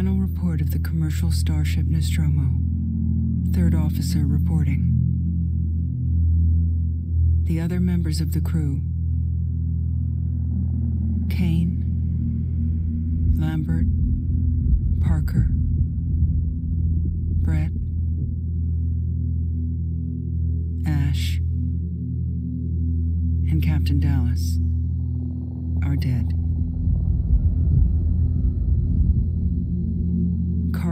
Final report of the commercial starship Nostromo. Third officer reporting. The other members of the crew Kane, Lambert, Parker, Brett, Ash, and Captain Dallas are dead.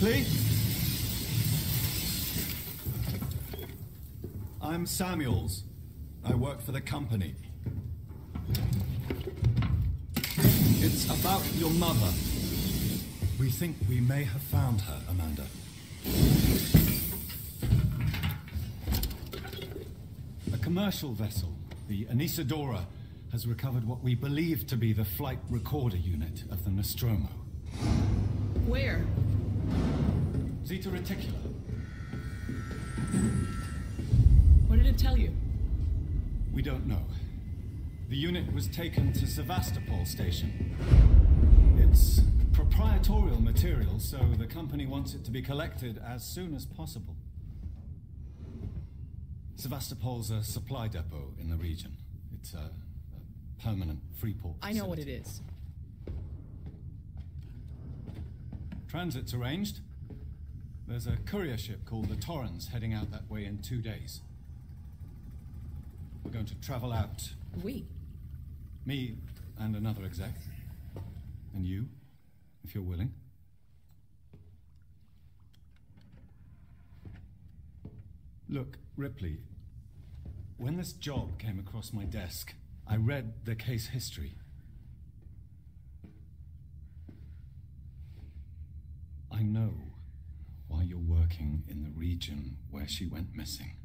Ripley? I'm Samuels. I work for the company. It's about your mother. We think we may have found her, Amanda. A commercial vessel, the Anesidora, has recovered what we believe to be the flight recorder unit of the Nostromo. Where? Zeta Reticuli. What did it tell you? We don't know. The unit was taken to Sevastopol station. It's proprietorial material, so the company wants it to be collected as soon as possible. Sevastopol's a supply depot in the region. It's a, a permanent free port. I know what it facility. is. Transit's arranged. There's a courier ship called the Torrens heading out that way in two days. We're going to travel out We. Me and another exec. And you, if you're willing. Look, Ripley, when this job came across my desk, I read the case history. I know why you're working in the region where she went missing.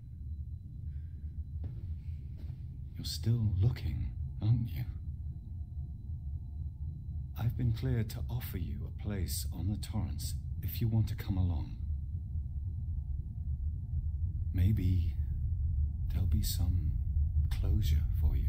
You're still looking, aren't you? I've been cleared to offer you a place on the Torrens if you want to come along. Maybe there'll be some closure for you.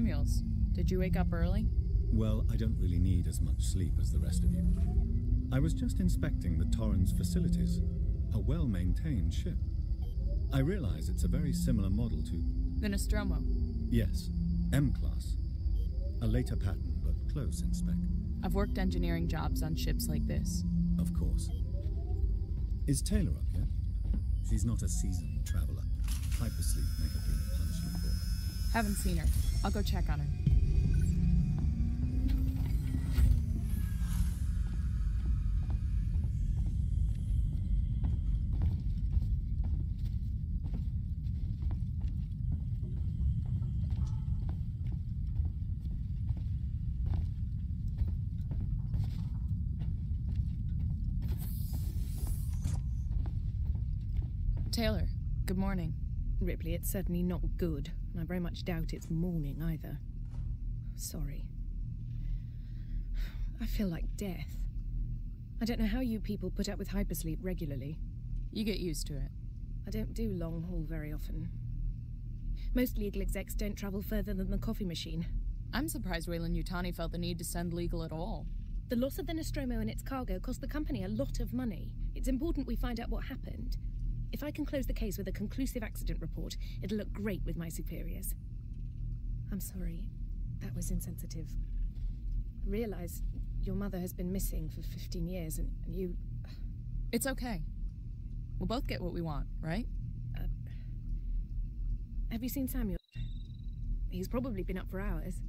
Samuels. Did you wake up early? Well, I don't really need as much sleep as the rest of you. I was just inspecting the Torrens facilities. A well-maintained ship. I realize it's a very similar model to... The Nostromo. Yes, M-Class. A later pattern, but close in spec. I've worked engineering jobs on ships like this. Of course. Is Taylor up yet? She's not a seasoned traveler. Hypersleep may have been a punishment for her. Haven't seen her. I'll go check on her. Taylor, good morning. Ripley, it's certainly not good, and I very much doubt it's morning either. Sorry. I feel like death. I don't know how you people put up with hypersleep regularly. You get used to it. I don't do long haul very often. Most legal execs don't travel further than the coffee machine. I'm surprised Weyland-Yutani felt the need to send legal at all. The loss of the Nostromo and its cargo cost the company a lot of money. It's important we find out what happened. If I can close the case with a conclusive accident report, it'll look great with my superiors. I'm sorry. That was insensitive. I realize your mother has been missing for 15 years, and, and you. It's okay. We'll both get what we want, right? Uh, have you seen Samuel? He's probably been up for hours.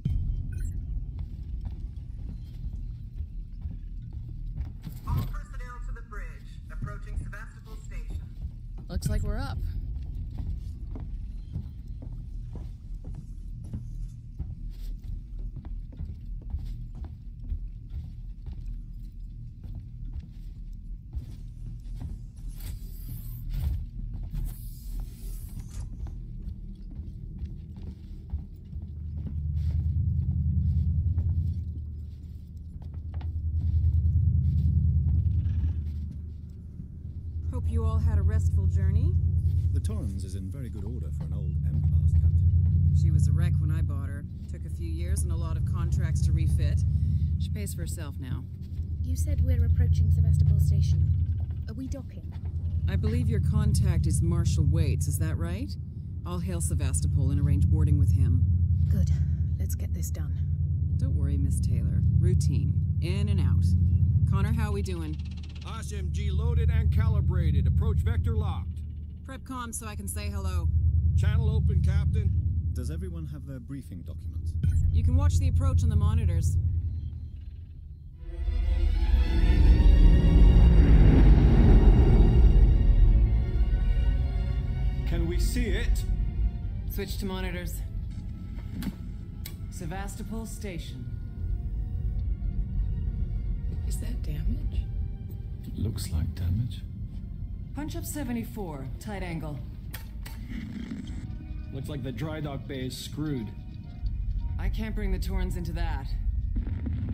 All personnel to the bridge, approaching Sevastopol Station. Looks like we're up. Pays for herself now. You said we're approaching Sevastopol Station. Are we docking? I believe your contact is Marshal Waits, is that right? I'll hail Sevastopol and arrange boarding with him. Good. Let's get this done. Don't worry, Miss Taylor. Routine. In and out. Connor, how are we doing? SMG loaded and calibrated. Approach vector locked. Prep comm so I can say hello. Channel open, Captain. Does everyone have their briefing documents? You can watch the approach on the monitors. We see it? Switch to monitors. Sevastopol Station. Is that damage? It looks like damage. Punch up 74, tight angle. Looks like the dry dock bay is screwed. I can't bring the Torrens into that.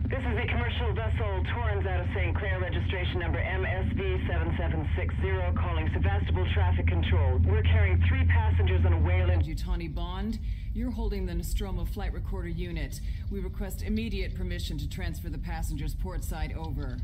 This is a commercial vessel, Torrens out of St. Clair, registration number MSV7760, calling Sevastopol Traffic Control. We're carrying three passengers on a Weyland. Yutani Bond, you're holding the Nostromo flight recorder unit. We request immediate permission to transfer the passengers port side over.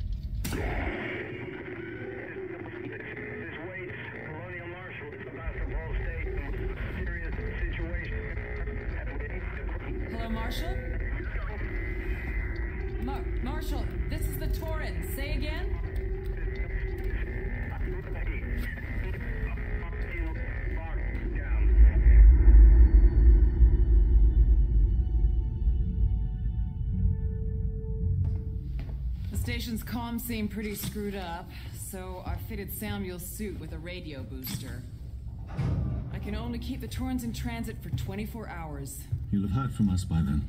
Station's comms seem pretty screwed up, so I fitted Samuel's suit with a radio booster. I can only keep the Torrens in transit for 24 hours. You'll have heard from us by then.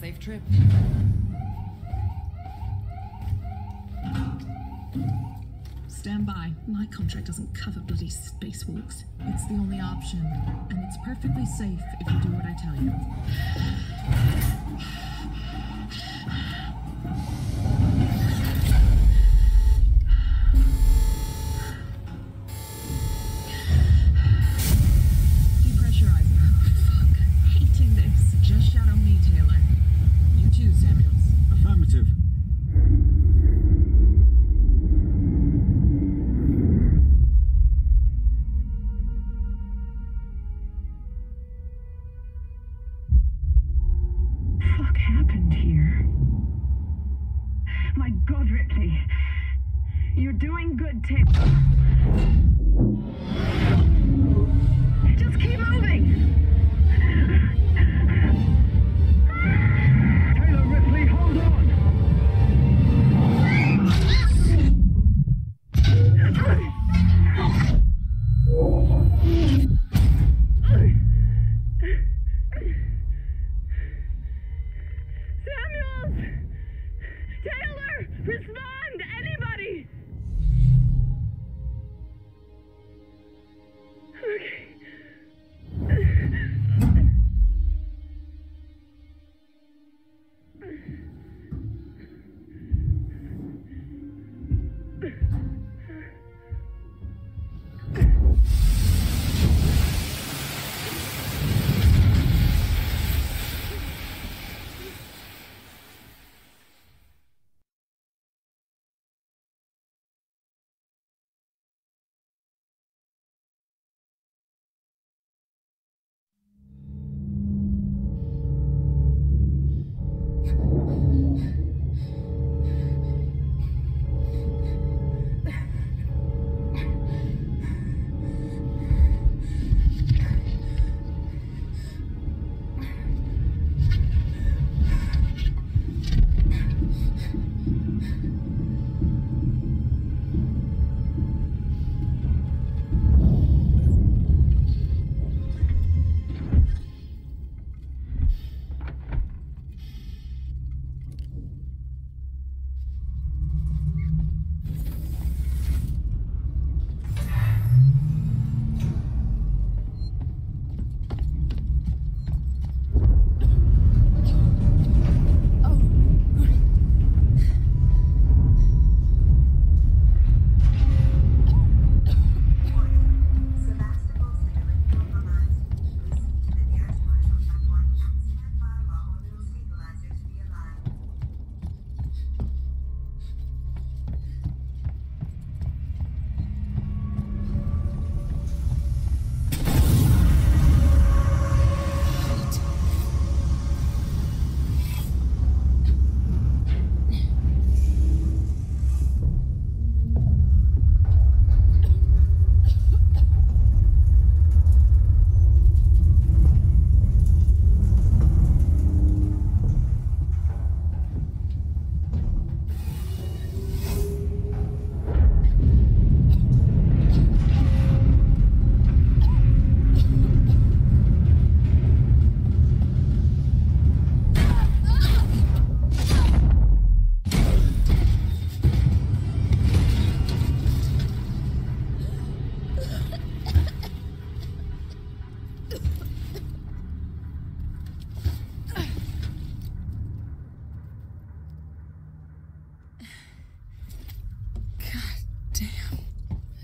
Safe trip. Stand by. My contract doesn't cover bloody spacewalks. It's the only option, and it's perfectly safe if you do what I tell you. Doing good, Tim. Just keep moving!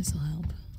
This'll help.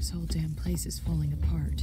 This whole damn place is falling apart.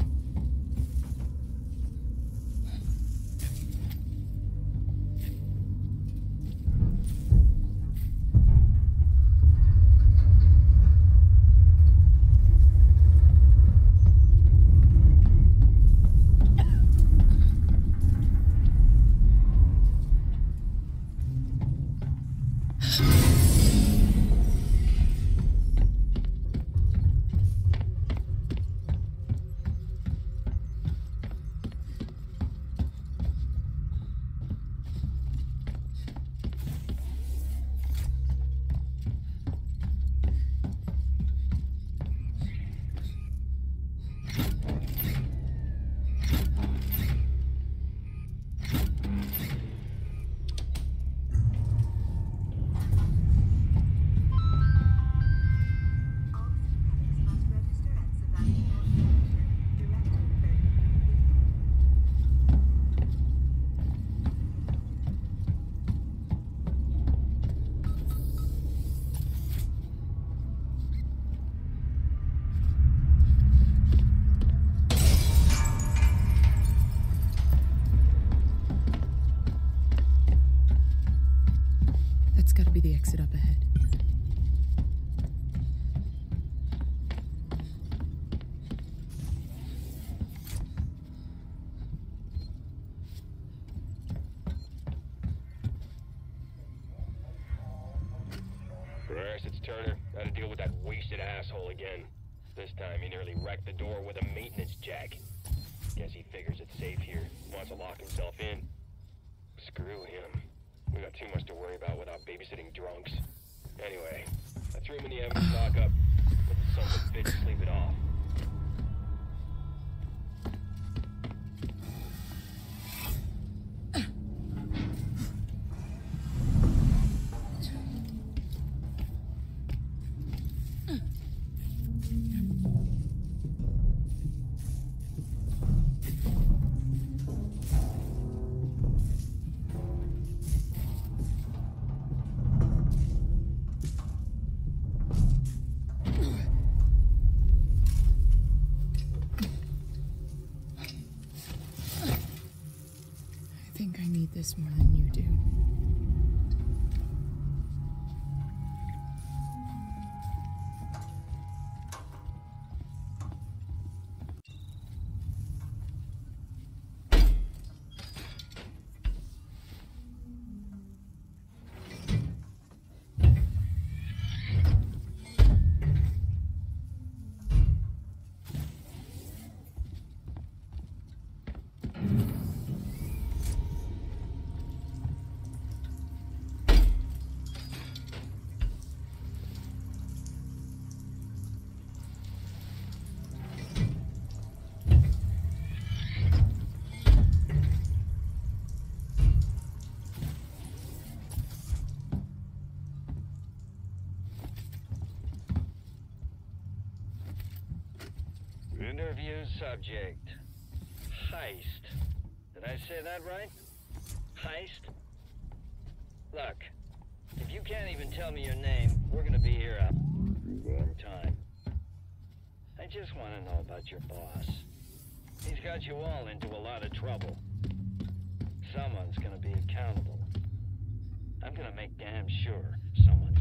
Subject. Heist. Did I say that right? Heist? Look, if you can't even tell me your name, we're gonna be here a long time. I just want to know about your boss. He's got you all into a lot of trouble. Someone's gonna be accountable. I'm gonna make damn sure someone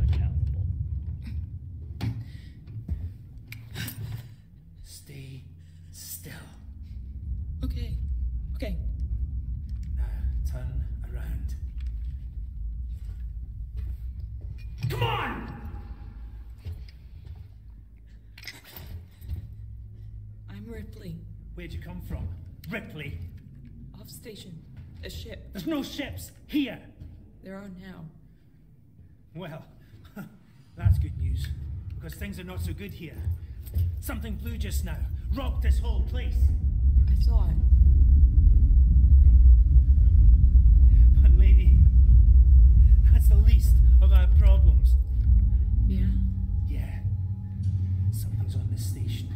There's no ships here. There are now. Well, that's good news, because things are not so good here. Something blue just now rocked this whole place. I saw it. But, lady, that's the least of our problems. Yeah? Yeah. Something's on this station.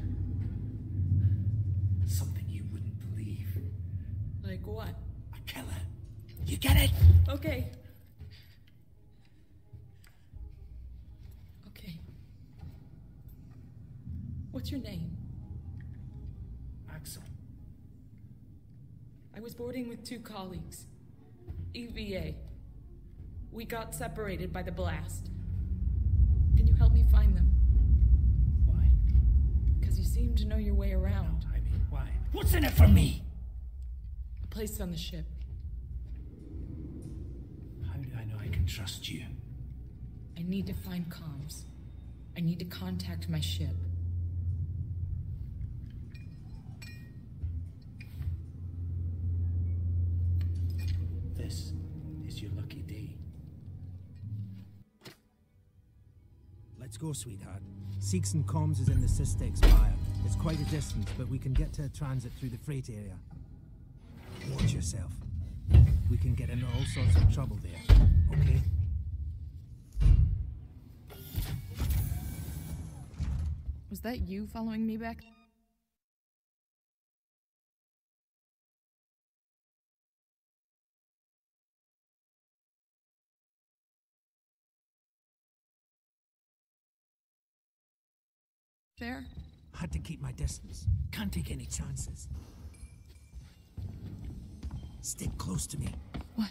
Something you wouldn't believe. Like what? A killer. You get it? Okay. Okay. What's your name? Axel. I was boarding with two colleagues. EVA. We got separated by the blast. Can you help me find them? Why? Because you seem to know your way around. I mean, why? What's in it for me? A place on the ship. How do I know I can trust you? I need to find comms. I need to contact my ship. This is your lucky day. Let's go, sweetheart. Seegson comms is in the Systech Spire. It's quite a distance, but we can get to a transit through the freight area. Watch yourself. We can get into all sorts of trouble there. Okay? Was that you following me back? There? Had to keep my distance. Can't take any chances. Stick close to me. What?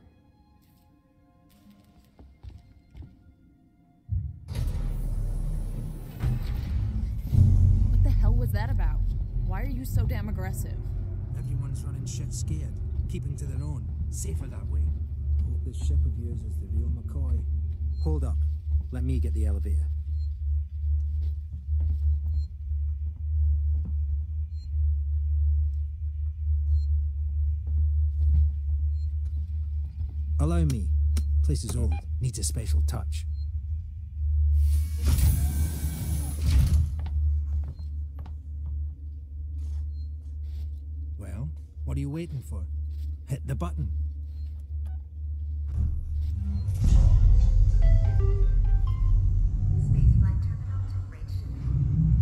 Was that about? Why are you so damn aggressive? Everyone's running shit scared, keeping to their own. Safer that way. Hope this ship of yours is the real McCoy. Hold up. Let me get the elevator. Allow me. Place is old. Needs a special touch. You waiting for? Hit the button.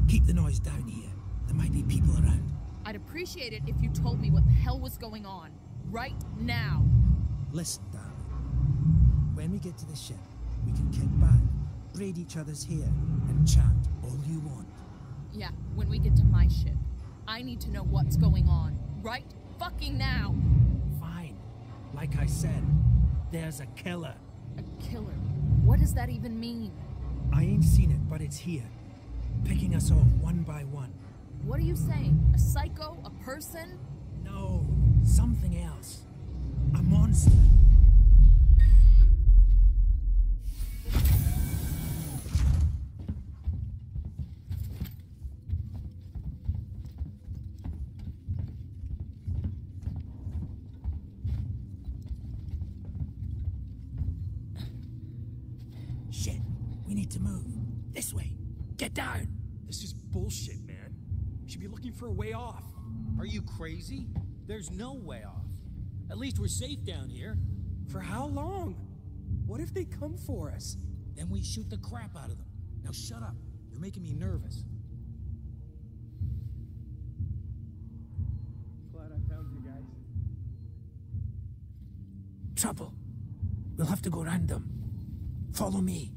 Keep the noise down here. There might be people around. I'd appreciate it if you told me what the hell was going on. Right now. Listen, darling. When we get to the ship, we can kick back, braid each other's hair, and chat all you want. Yeah, when we get to my ship. I need to know what's going on. Right fucking now. Fine. Like I said, there's a killer. A killer? What does that even mean? I ain't seen it, but it's here. Picking us off one by one. What are you saying? A psycho? A person? No, something else. A monster. Crazy? There's no way off. At least we're safe down here. For how long? What if they come for us? Then we shoot the crap out of them. Now shut up. You're making me nervous. Glad I found you guys. Trouble. We'll have to go round them. Follow me.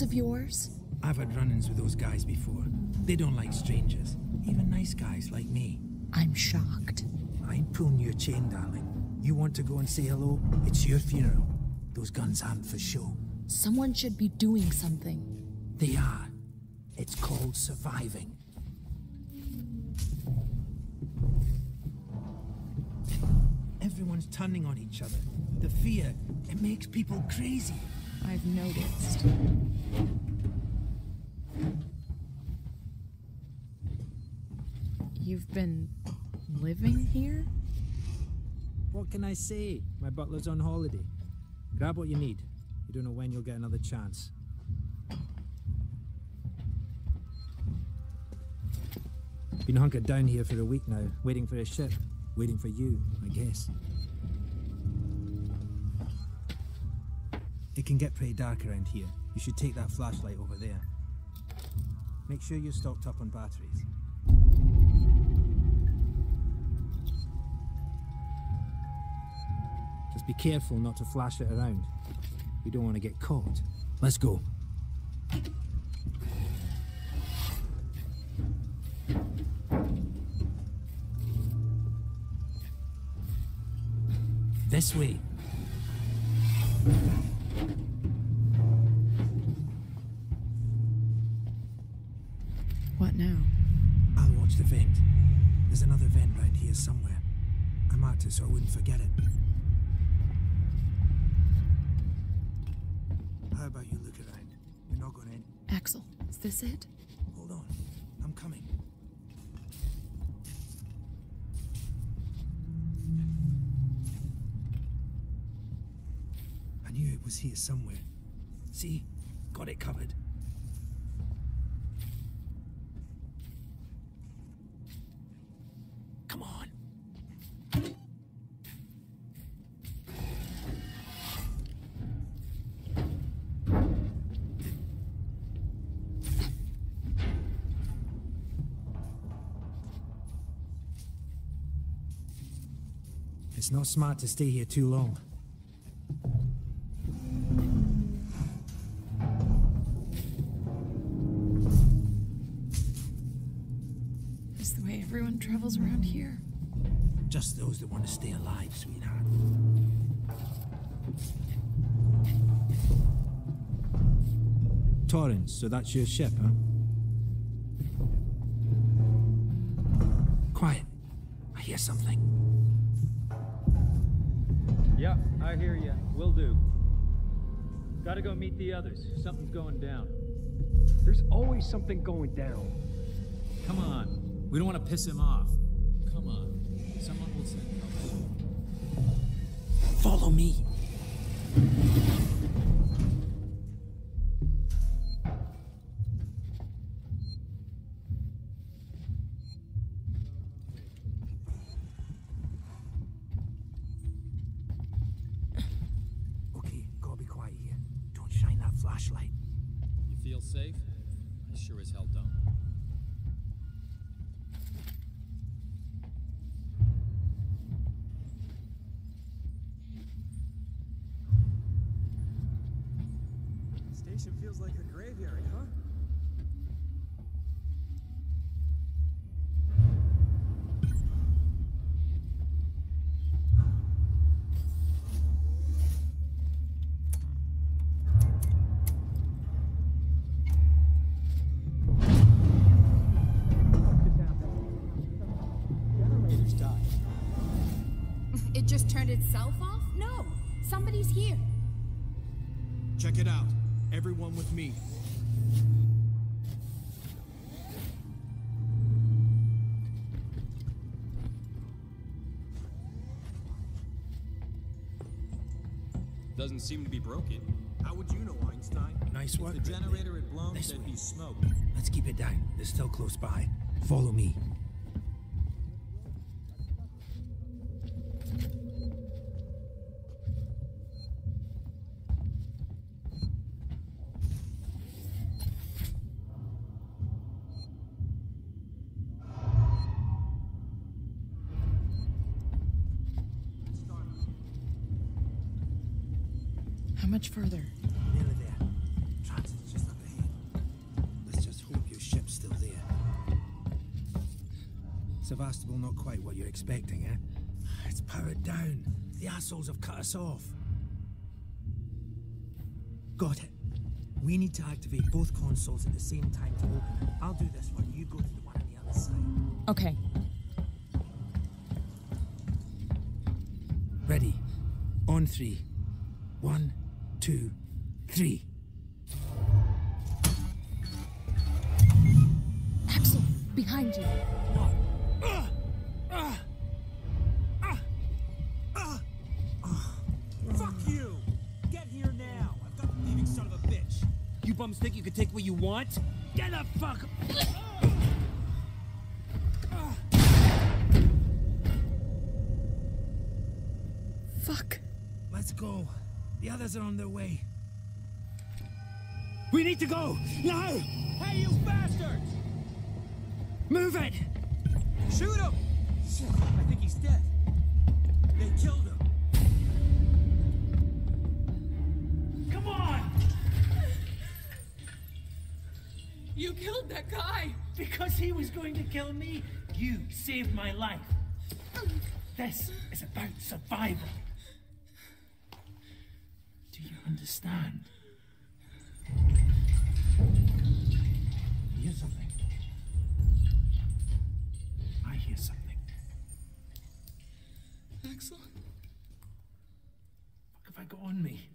Of yours? I've had run-ins with those guys before. They don't like strangers. Even nice guys like me. I'm shocked. I ain't pulling your chain, darling. You want to go and say hello? It's your funeral. Those guns aren't for show. Someone should be doing something. They are. It's called surviving. Everyone's turning on each other. The fear, it makes people crazy. I've noticed. You've been living here? What can I say? My butler's on holiday. Grab what you need. You don't know when you'll get another chance. Been hunkered down here for a week now, waiting for a ship. Waiting for you, I guess. It can get pretty dark around here. You should take that flashlight over there. Make sure you're stocked up on batteries. Just be careful not to flash it around. We don't want to get caught. Let's go. This way. So I wouldn't forget it. How about you look around? You're not going in. Axel, is this it? Hold on. I'm coming. I knew it was here somewhere. See? Got it covered. Smart to stay here too long. Is the way everyone travels around here? Just those that want to stay alive, sweetheart. Torrens, so that's your ship, huh? Quiet. I hear something. Yeah, I hear you. Will do. Gotta go meet the others. Something's going down. There's always something going down. Come on. We don't want to piss him off. Come on. Someone will send help. Follow me. Itself off? No, somebody's here. Check it out. Everyone with me. Doesn't seem to be broken. How would you know, Einstein? Nice work. If the generator had blown, This there'd way. be smoke. Let's keep it down. They're still close by. Follow me. What you're expecting, eh? It's powered down. The assholes have cut us off. Got it. We need to activate both consoles at the same time to open it. I'll do this one. You go to the one on the other side. Okay. Ready. On three. One, two, three. Axel, behind you. What you want? Get the fuck Fuck. Let's go. The others are on their way. We need to go! Now! Hey, you bastards! Move it! Shoot him! Shit, I think he's dead. They killed him. You killed that guy! Because he was going to kill me, you saved my life. This is about survival. Do you understand? I Hear something? I hear something. Axel? What have I got on me?